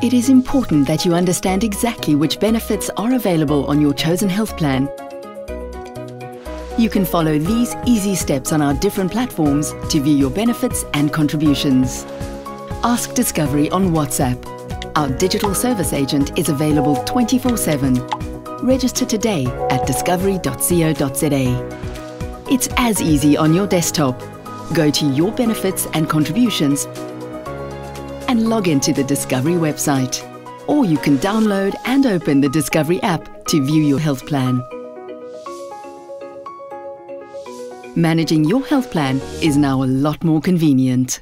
It is important that you understand exactly which benefits are available on your chosen health plan. You can follow these easy steps on our different platforms to view your benefits and contributions. Ask Discovery on WhatsApp. Our digital service agent is available 24-7. Register today at discovery.co.za. It's as easy on your desktop. Go to Your Benefits and Contributions and log into the Discovery website. Or you can download and open the Discovery app to view your health plan. Managing your health plan is now a lot more convenient.